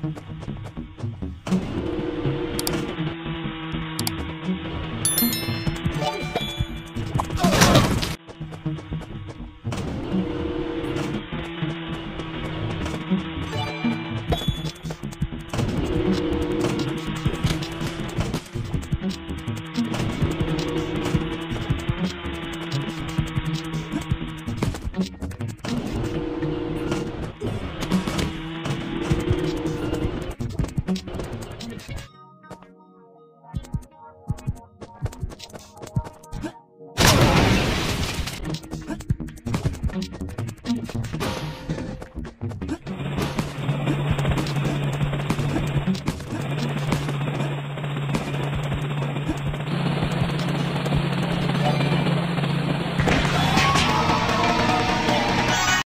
you